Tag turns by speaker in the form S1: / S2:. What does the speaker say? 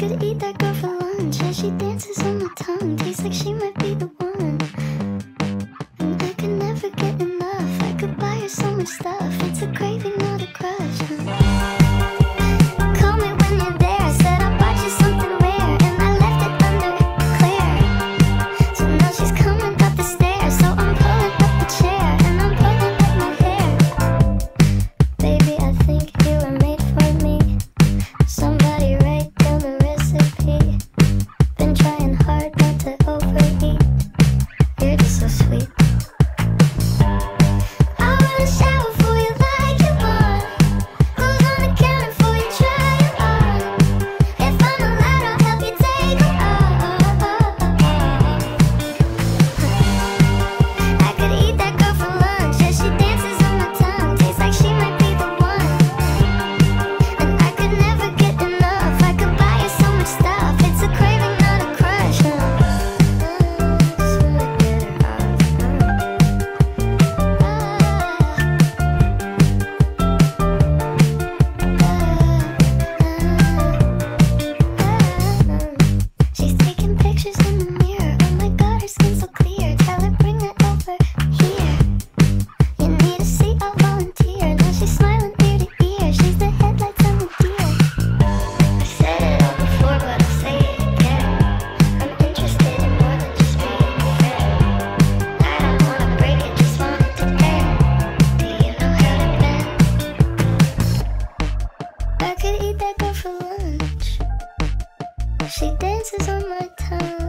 S1: could eat that girl for lunch. As she dances on my tongue. Tastes like she might be the one. And I could never get enough. I could buy her so much stuff. It's a craving She dances on my tongue.